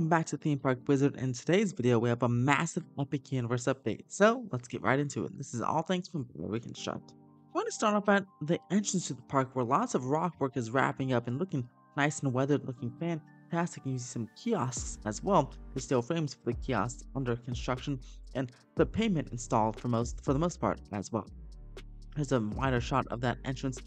Welcome back to Theme Park Wizard. In today's video, we have a massive Epic Universe update. So let's get right into it. This is all thanks from Reconstruct. I want to start off at the entrance to the park where lots of rock work is wrapping up and looking nice and weathered, looking fantastic. You see some kiosks as well. The steel frames for the kiosks under construction and the payment installed for most for the most part as well. Here's a wider shot of that entrance.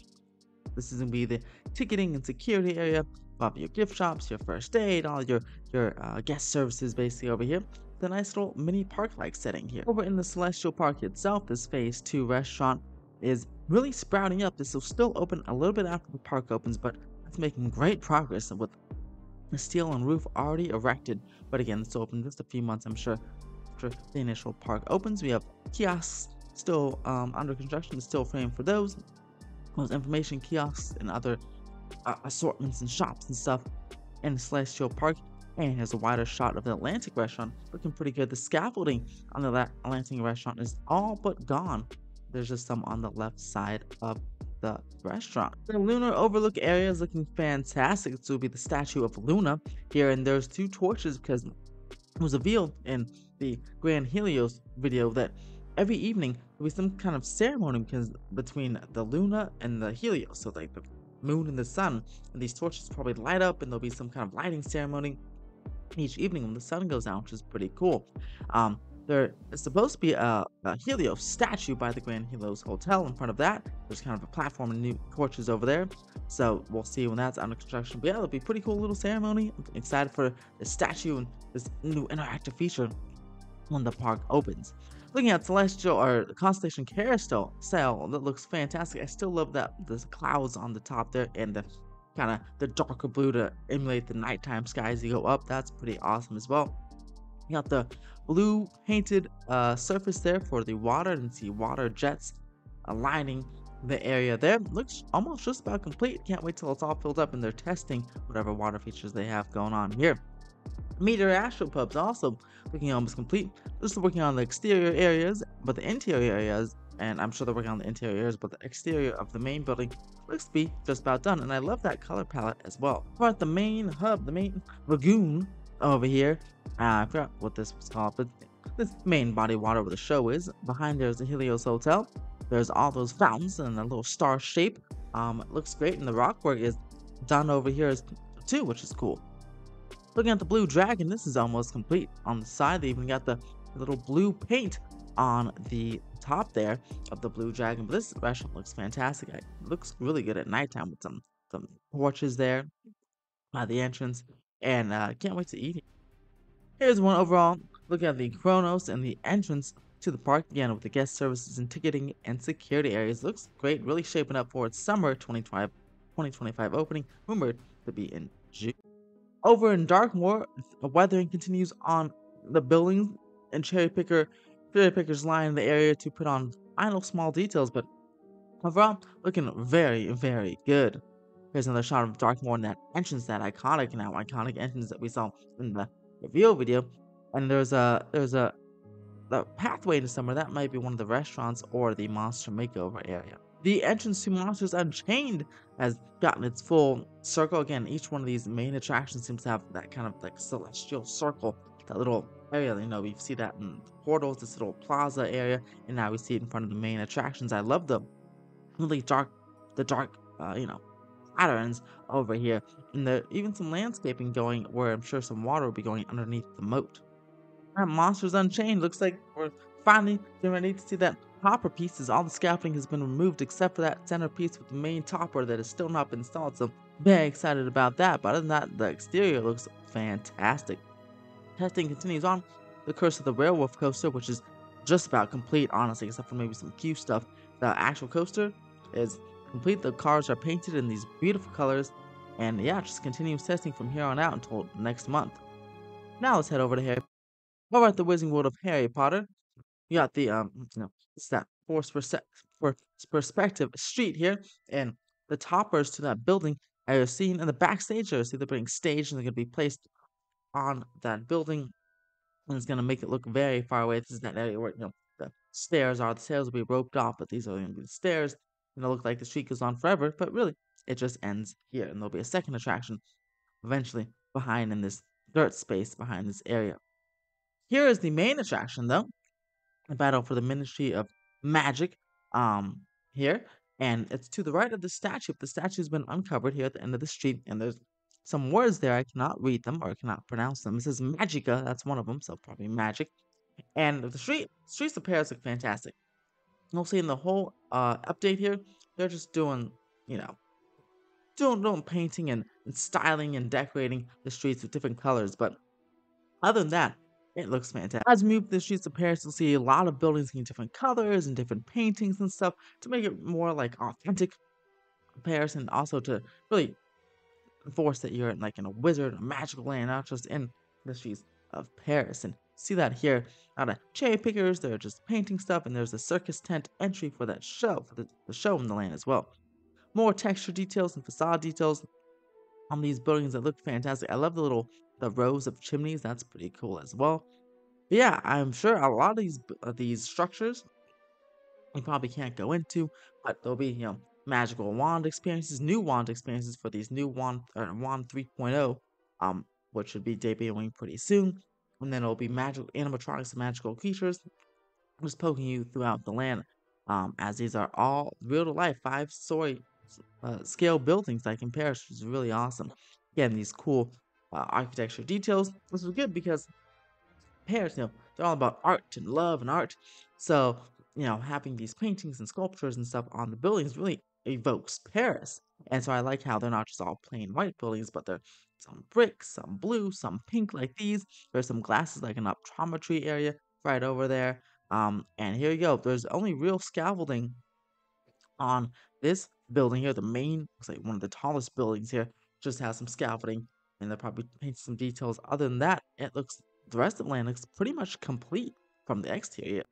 This is going to be the ticketing and security area of your gift shops, your first aid, all your your uh, guest services basically over here. The nice little mini park-like setting here. Over in the Celestial Park itself, this Phase 2 restaurant is really sprouting up. This will still open a little bit after the park opens, but it's making great progress with the steel and roof already erected. But again, it's open just a few months, I'm sure, after the initial park opens. We have kiosks still um, under construction, still framed for those. Those information kiosks and other uh, assortments and shops and stuff in Celestial Park. And here's a wider shot of the Atlantic restaurant. Looking pretty good. The scaffolding on the Atlantic restaurant is all but gone. There's just some on the left side of the restaurant. The lunar overlook area is looking fantastic. This will be the statue of Luna here, and there's two torches because it was revealed in the Grand Helios video that every evening there'll be some kind of ceremony because between the Luna and the Helios. So like the moon and the sun, and these torches probably light up, and there'll be some kind of lighting ceremony each evening when the sun goes down, which is pretty cool. Um, there is supposed to be a, a, Helios statue by the Grand Helios Hotel. In front of that, there's kind of a platform and new torches over there. So we'll see when that's under construction. But yeah, it'll be a pretty cool little ceremony. I'm excited for the statue and this new interactive feature when the park opens. Looking at Celestial or Constellation Carousel cell, that looks fantastic. I still love that the clouds on the top there and the kind of the darker blue to emulate the nighttime skies you go up. That's pretty awesome as well. You got the blue painted uh, surface there for the water and see water jets aligning the area there. Looks almost just about complete. Can't wait till it's all filled up and they're testing whatever water features they have going on here. Meteor Astropub's also looking almost complete. Just working on the exterior areas, but the interior areas, and I'm sure they're working on the interior areas, but the exterior of the main building looks to be just about done. And I love that color palette as well. But the main hub, the main lagoon over here, uh, I forgot what this was called, but this main body water where the show is. Behind there's the Helios Hotel. There's all those fountains and a little star shape. Um, it looks great, and the rockwork is done over here too, which is cool. Looking at the blue dragon, this is almost complete. On the side, they even got the little blue paint on the top there of the blue dragon. But this restaurant looks fantastic. It looks really good at nighttime with some some porches there by the entrance. And uh, can't wait to eat it. Here's one overall look at the Kronos and the entrance to the park again with the guest services and ticketing and security areas. Looks great, really shaping up for its summer 2025, 2025 opening, rumored to be in June. Over in Darkmoor, the weathering continues on the buildings and cherry picker cherry pickers line in the area to put on final small details, but overall looking very, very good. Here's another shot of Darkmoor and that entrance, that iconic now iconic entrance that we saw in the reveal video. And there's a there's a the pathway to somewhere that might be one of the restaurants or the monster makeover area. The entrance to Monsters Unchained has gotten its full circle. Again, each one of these main attractions seems to have that kind of like celestial circle, that little area. You know, we see that in portals, this little plaza area, and now we see it in front of the main attractions. I love the really dark, the dark, uh, you know, patterns over here, and the even some landscaping going where I'm sure some water will be going underneath the moat. That Monsters Unchained looks like we're finally getting ready to see that topper pieces, all the scaffolding has been removed except for that center piece with the main topper that has still not been installed. So I'm very excited about that. But other than that, the exterior looks fantastic. Testing continues on. The Curse of the Werewolf coaster, which is just about complete, honestly, except for maybe some cute stuff. The actual coaster is complete. The cars are painted in these beautiful colors. And yeah, just continues testing from here on out until next month. Now let's head over to Harry. Over at the Wizarding World of Harry Potter, you got the um, you know, it's that force for perspective street here, and the toppers to that building are seen in the backstage. Are see they're being staged and they're gonna be placed on that building, and it's gonna make it look very far away. This is that area where you know the stairs are. The stairs will be roped off, but these are gonna be the stairs. And it'll look like the street goes on forever, but really it just ends here, and there'll be a second attraction eventually behind in this dirt space behind this area. Here is the main attraction, though, battle for the Ministry of Magic. Um, here, and it's to the right of the statue. The statue's been uncovered here at the end of the street, and there's some words there. I cannot read them or I cannot pronounce them. It says Magica. That's one of them, so probably magic. And the street streets of Paris look fantastic. You'll see in the whole uh, update here, they're just doing, you know, doing doing painting and, and styling and decorating the streets with different colors. But other than that, it looks fantastic. As we move the streets of Paris, you'll see a lot of buildings in different colors and different paintings and stuff to make it more like authentic Paris and also to really enforce that you're in, like in a wizard, a magical land, not just in the streets of Paris. And see that here, out of cherry pickers, they're just painting stuff, and there's a circus tent entry for that show, for the, the show in the land as well. More texture details and facade details on these buildings that look fantastic. I love the little the rows of chimneys. That's pretty cool as well. But yeah, I'm sure a lot of these uh, these structures we probably can't go into, but there'll be you know magical wand experiences, new wand experiences for these new wand uh, wand 3.0, um, which should be debuting pretty soon. And then it'll be magical animatronics and magical creatures just poking you throughout the land. Um, as these are all real to life five story uh, scale buildings like in Paris, which is really awesome. Again, these cool uh, architecture details. This was good because Paris, you know, they're all about art and love and art. So, you know, having these paintings and sculptures and stuff on the buildings really evokes Paris. And so I like how they're not just all plain white buildings, but they're some bricks, some blue, some pink like these. There's some glasses like an optometry area right over there. Um, and here you go. There's only real scaffolding on this building here. The main, looks like one of the tallest buildings here, just has some scaffolding and they'll probably paint some details. Other than that, it looks the rest of the land looks pretty much complete from the exterior.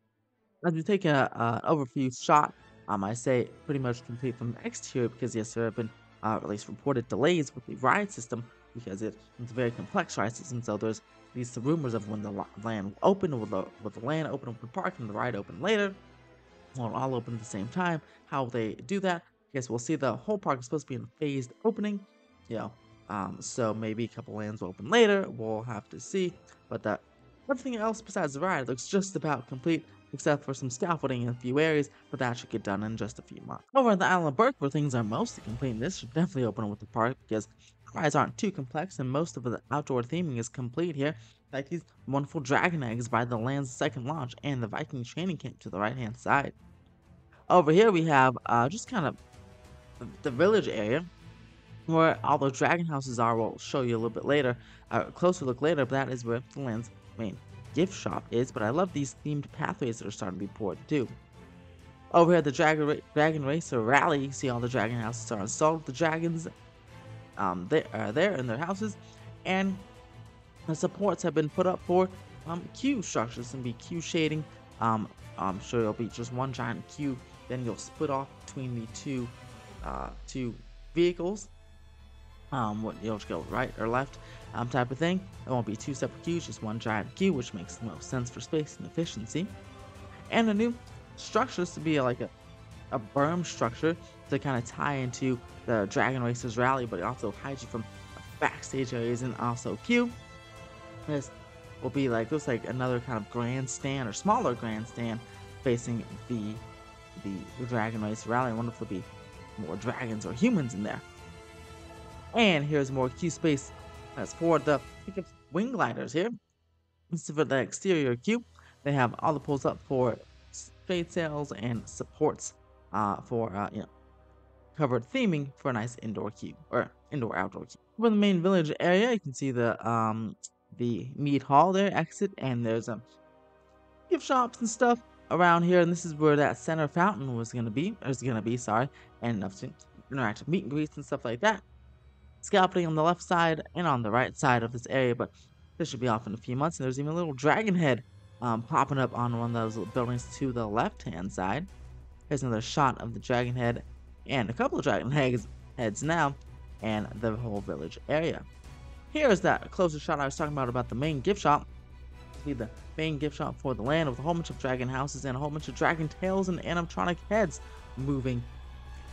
As we take a, a overview shot, um, I say pretty much complete from the exterior because yes, there have been uh, at least reported delays with the ride system because it, it's a very complex ride system. So there's these rumors of when the land will open, will the, will the land open, will the park, and the ride open later. Will all open at the same time? How they do that? I guess we'll see. The whole park is supposed to be in a phased opening. Know, um, so maybe a couple lands will open later. We'll have to see. But that everything else besides the ride looks just about complete, except for some scaffolding in a few areas, but that should get done in just a few months. Over at the Island of Berk, where things are mostly complete, this should definitely open with the park because rides aren't too complex and most of the outdoor theming is complete here, like these wonderful dragon eggs by the land's second launch and the Viking training camp to the right hand side. Over here we have uh, just kind of the village area where all those dragon houses are. We'll show you a little bit later, a closer look later, but that is where the land's main gift shop is. But I love these themed pathways that are starting to be poured too. Over here, the Dragon, Ra Dragon Racer Rally, you see all the dragon houses are installed. The dragons um, they are there in their houses, and the supports have been put up for um, queue structures and be queue shading. Um, I'm sure it'll be just one giant queue. Then you'll split off between the two uh, two vehicles um, what you'll go right or left um, type of thing. It won't be two separate queues, just one giant queue, which makes the most sense for space and efficiency. And the new structures to be like a, a berm structure to kind of tie into the Dragon Racers rally, but it also hide you from backstage areas and also queue. This will be like looks like another kind of grandstand or smaller grandstand facing the the Dragon Race rally. I wonder if there'll be more dragons or humans in there. And here's more queue space as for the wing gliders here. This is for the exterior queue. They have all the poles up for shade sails and supports uh, for uh, you know covered theming for a nice indoor queue or indoor outdoor queue. For the main village area, you can see the um the Mead Hall there exit, and there's um gift shops and stuff around here. And this is where that center fountain was gonna be, or is gonna be, sorry, and uh, interactive meet and greets and stuff like that scalping on the left side and on the right side of this area, but this should be off in a few months. And there's even a little dragon head um, popping up on one of those buildings to the left-hand side. Here's another shot of the dragon head and a couple of dragon heads, heads now, and the whole village area. Here's that closer shot I was talking about about the main gift shop. See the main gift shop for the land with a whole bunch of dragon houses and a whole bunch of dragon tails and animatronic heads moving,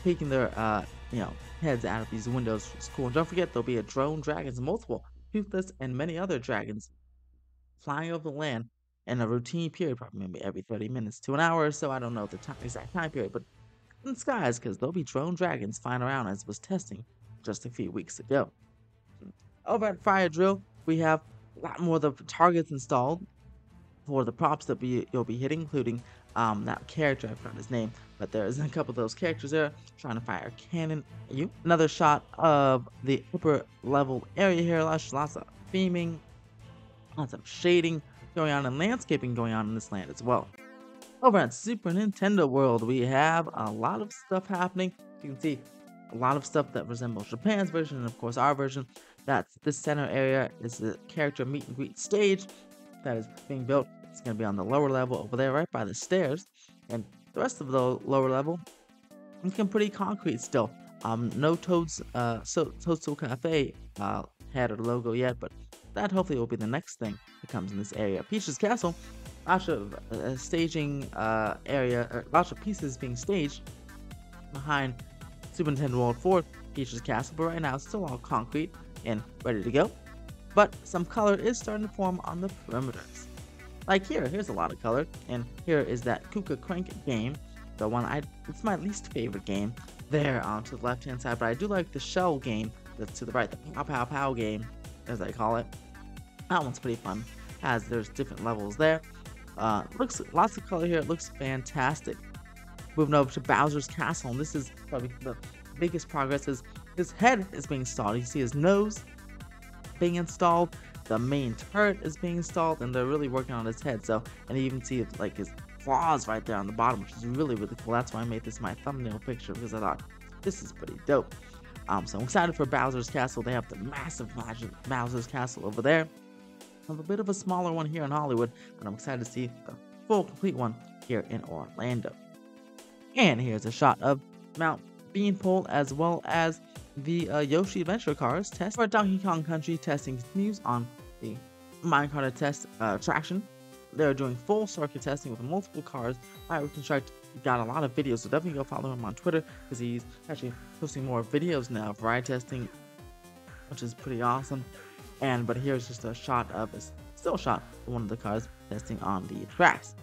taking their uh, you know heads out of these windows. It's cool. And don't forget, there'll be a drone dragons, multiple Toothless, and many other dragons flying over the land in a routine period, probably maybe every 30 minutes to an hour or so. I don't know the time, exact time period, but in the skies because there'll be drone dragons flying around as was testing just a few weeks ago. Over at Fyre Drill, we have a lot more of the targets installed for the props that we, you'll be hitting, including um, that character, I forgot his name, but there's a couple of those characters there trying to fire cannon at you. Another shot of the upper level area here, lots, lots of theming, lots of shading going on and landscaping going on in this land as well. Over at Super Nintendo World, we have a lot of stuff happening. You can see a lot of stuff that resembles Japan's version and of course our version. That's the center area is the character meet and greet stage that is being built. It's going to be on the lower level over there right by the stairs. And the rest of the lower level, looking pretty concrete still. Um, no Toad's, uh, so Toadstool Cafe uh, had a logo yet, but that hopefully will be the next thing that comes in this area. Peach's Castle, lots of uh, staging uh, area, lots of pieces being staged behind Super Nintendo World 4 Peach's Castle, but right now it's still all concrete and ready to go. But some color is starting to form on the perimeters. Like here, here's a lot of color, and here is that Koopa Crank game, the one I, it's my least favorite game, there on to the left hand side, but I do like the shell game that's to the right, the pow pow pow game, as I call it. That one's pretty fun, as there's different levels there. Uh, looks lots of color here, it looks fantastic. Moving over to Bowser's Castle, and this is probably the biggest progress is his head is being installed. You see his nose being installed, the main turret is being installed, and they're really working on his head. So, and you even see like his claws right there on the bottom, which is really really cool. That's why I made this my thumbnail picture because I thought this is pretty dope. Um, so I'm excited for Bowser's Castle. They have the massive Bowser's Castle over there. I have a bit of a smaller one here in Hollywood, but I'm excited to see the full complete one here in Orlando. And here's a shot of Mount Beanpole as well as the uh, Yoshi Adventure Cars test for Donkey Kong Country testing continues on Minecart test uh, attraction. They're doing full circuit testing with multiple cars. I Reconstruct got a lot of videos, so definitely go follow him on Twitter because he's actually posting more videos now of ride testing, which is pretty awesome. And but here's just a shot of a still shot of one of the cars testing on the tracks.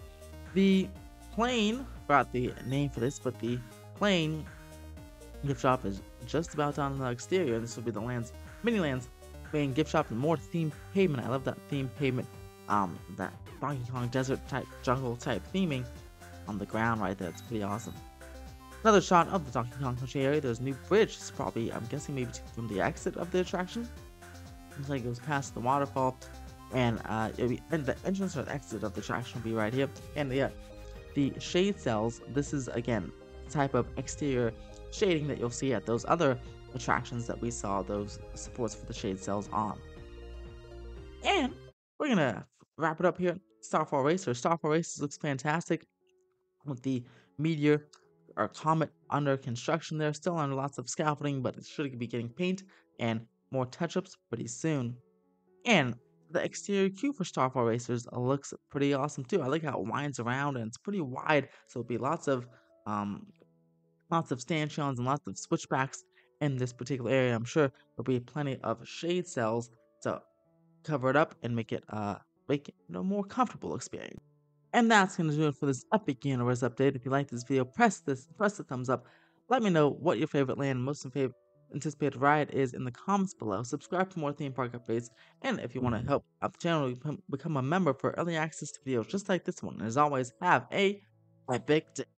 The plane, forgot the name for this, but the plane gift shop is just about on the exterior. This will be the lands, mini lands, main gift shop and more themed pavement. I love that themed pavement, um, that Donkey Kong desert type, jungle type theming on the ground right there. It's pretty awesome. Another shot of the Donkey Kong Country area. There's a new bridge. It's probably, I'm guessing, maybe from the exit of the attraction. Looks like it goes past the waterfall, and uh, be, and the entrance or the exit of the attraction will be right here. And yeah, the shade cells. This is again type of exterior shading that you'll see at those other attractions that we saw those supports for the shade cells on. And we're gonna wrap it up here. Starfall Racer. Starfall Racer looks fantastic with the meteor or comet under construction there. Still under lots of scaffolding, but it should be getting paint and more touch-ups pretty soon. And the exterior queue for Starfall Racers looks pretty awesome too. I like how it winds around and it's pretty wide, so it'll be lots of um, lots of stanchions and lots of switchbacks in this particular area. I'm sure there'll be plenty of shade cells to cover it up and make it uh make it a more comfortable experience. And that's gonna do it for this Epic Universe update. If you like this video, press this, press the thumbs up. Let me know what your favorite land, most favorite anticipated ride is in the comments below. Subscribe for more theme park updates, and if you want to help out the channel, become a member for early access to videos just like this one. And as always, have a epic day.